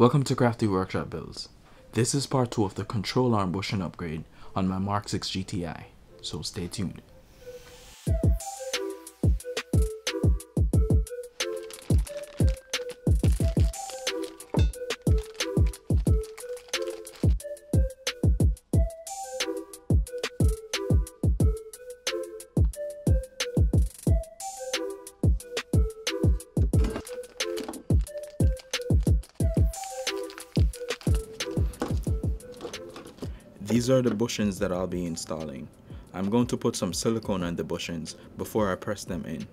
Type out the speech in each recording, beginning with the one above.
Welcome to Crafty Workshop Builds. This is part 2 of the control arm bushing upgrade on my Mark 6 GTI, so stay tuned. These are the bushings that I'll be installing. I'm going to put some silicone on the bushings before I press them in.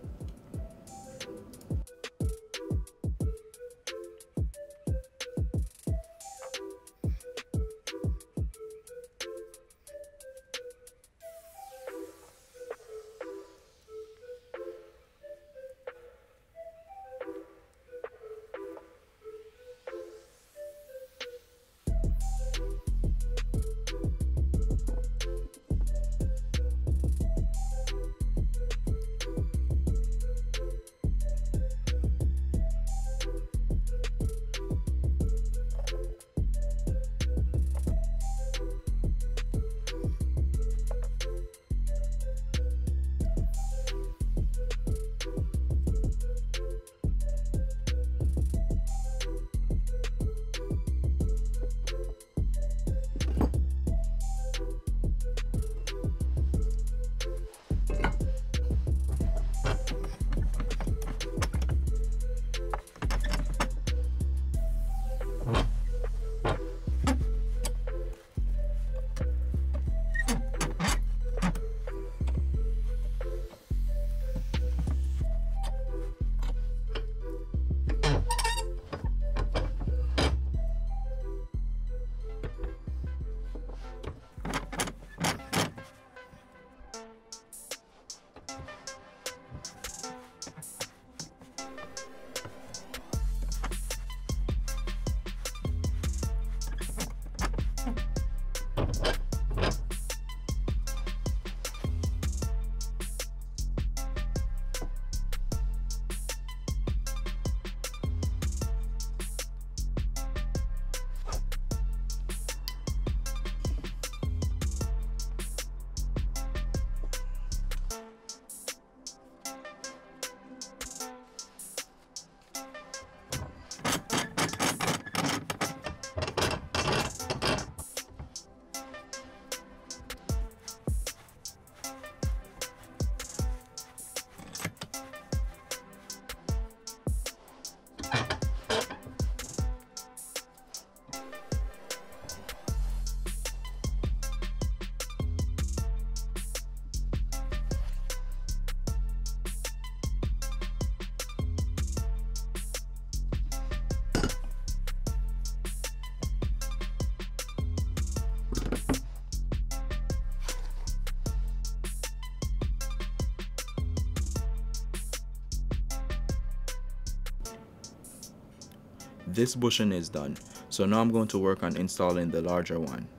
This bushing is done, so now I'm going to work on installing the larger one.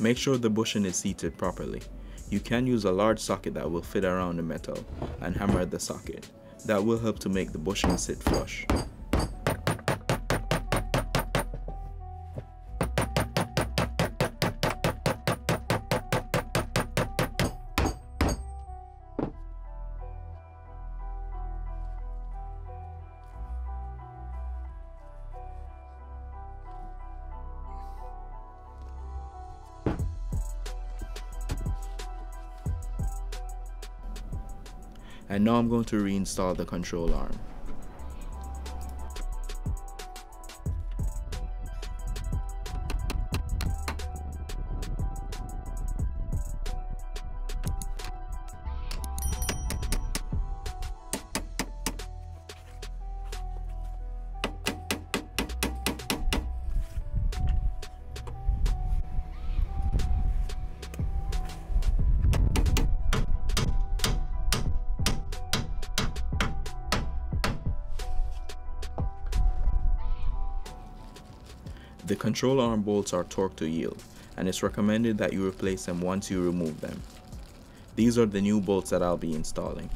Make sure the bushing is seated properly. You can use a large socket that will fit around the metal and hammer the socket. That will help to make the bushing sit flush. And now I'm going to reinstall the control arm. The control arm bolts are torque to yield, and it's recommended that you replace them once you remove them. These are the new bolts that I'll be installing.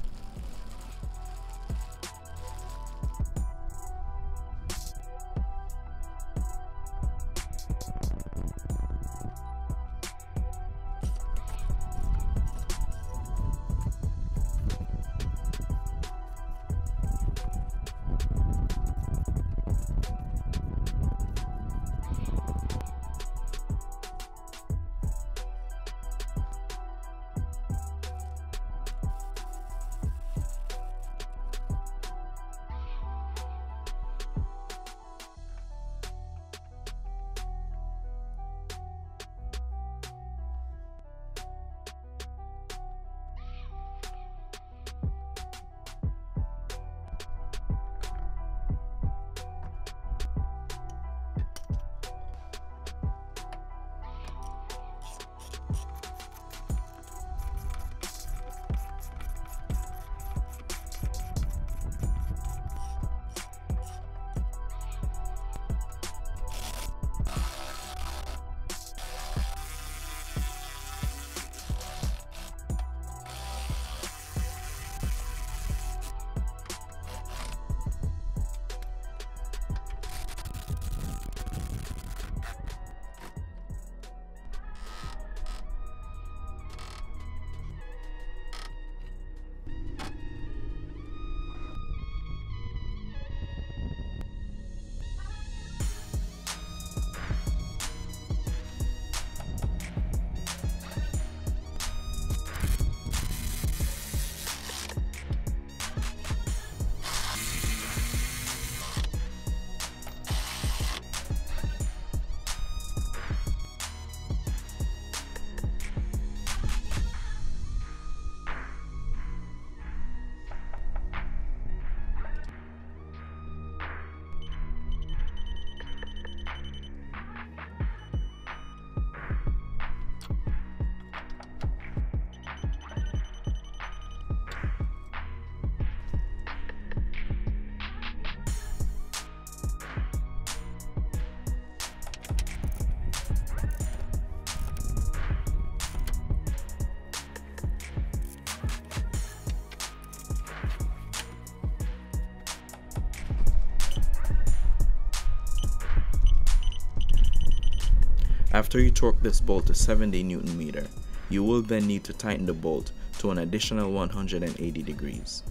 After you torque this bolt to 70 Newton meter, you will then need to tighten the bolt to an additional 180 degrees.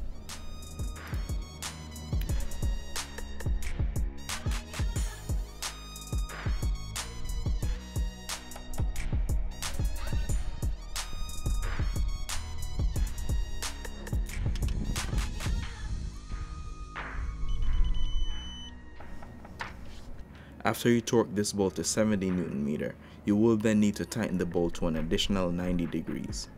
After you torque this bolt to 70 Newton meter, you will then need to tighten the bolt to an additional 90 degrees.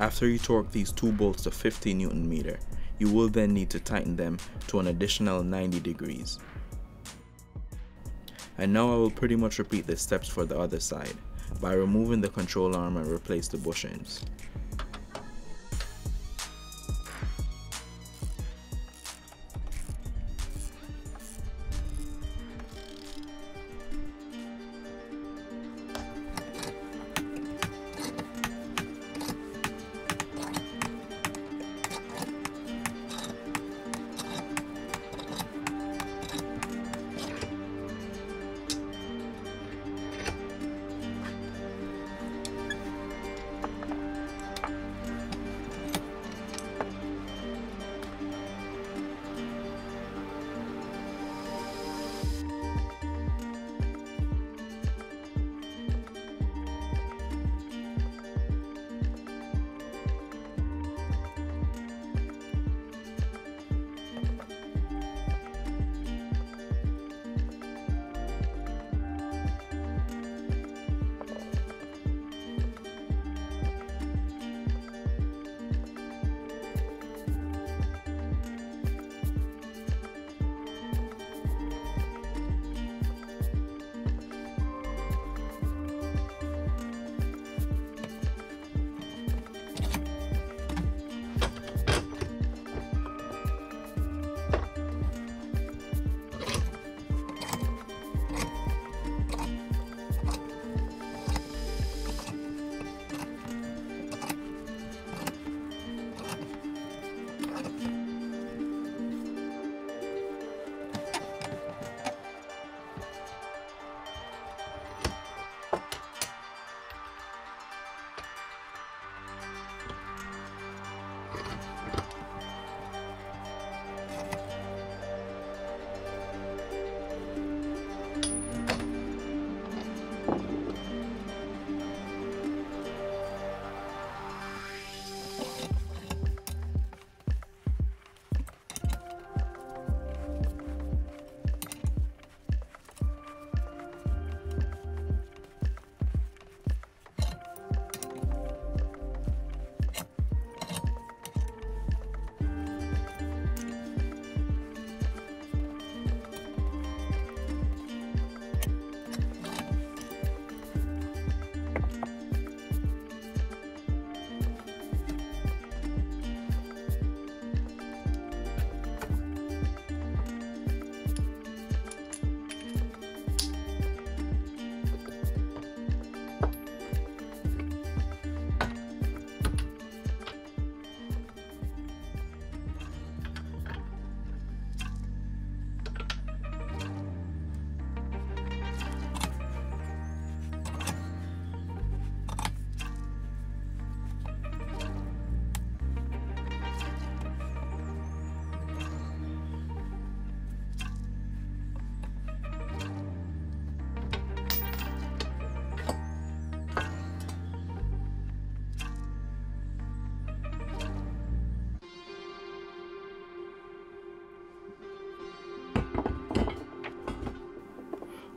After you torque these two bolts to 50 Newton meter, you will then need to tighten them to an additional 90 degrees. And now I will pretty much repeat the steps for the other side. by removing the control arm and replace the bushings.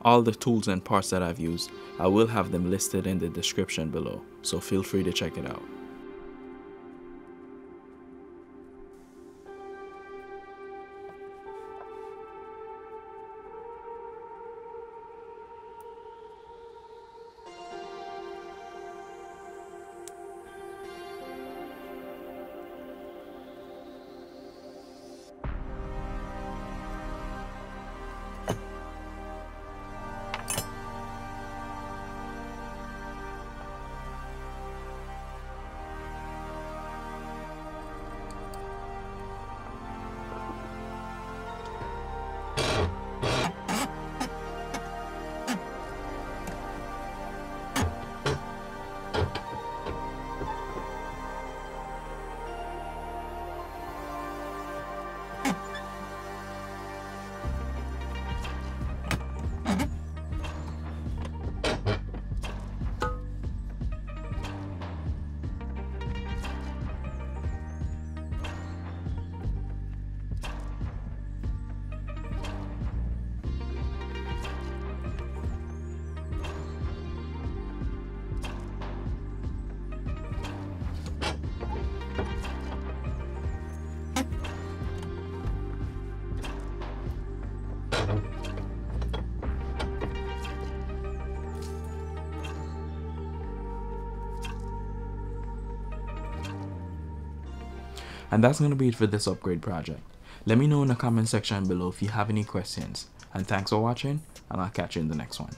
All the tools and parts that I've used, I will have them listed in the description below, so feel free to check it out. And that's going to be it for this upgrade project. Let me know in the comment section below if you have any questions. And thanks for watching, and I'll catch you in the next one.